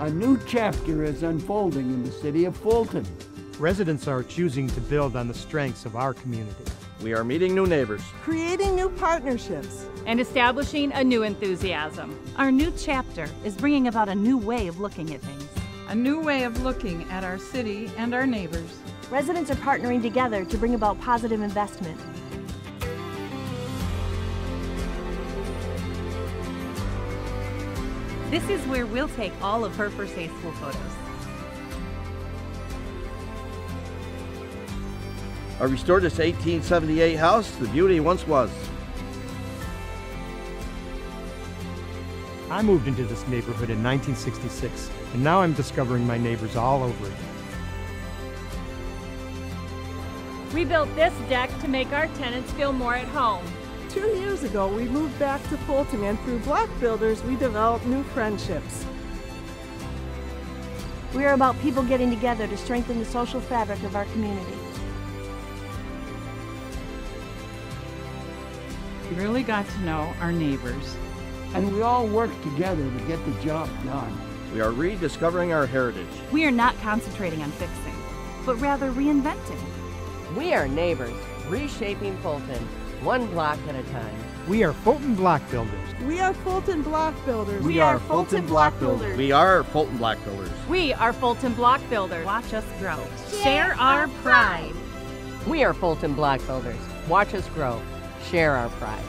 A new chapter is unfolding in the city of Fulton. Residents are choosing to build on the strengths of our community. We are meeting new neighbors. creating new partnerships. and establishing a new enthusiasm. Our new chapter is bringing about a new way of looking at things. a new way of looking at our city and our neighbors. Residents are partnering together to bring about positive investment. This is where we'll take all of her first day school photos. I restored this 1878 house to the beauty it once was. I moved into this neighborhood in 1966, and now I'm discovering my neighbors all over again. We built this deck to make our tenants feel more at home. Two years ago, we moved back to Fulton, and through Block Builders, we developed new friendships. We are about people getting together to strengthen the social fabric of our community. We really got to know our neighbors. And we all work together to get the job done. We are rediscovering our heritage. We are not concentrating on fixing, but rather reinventing. We are neighbors, reshaping Fulton, one block at a time. We are Fulton Block Builders. We are Fulton Block Builders. We are Fulton Block Builders. We are Fulton Block Builders. We are Fulton Block Builders. Watch us grow. Share our pride. We are Fulton Block Builders. Watch us grow. Share our pride.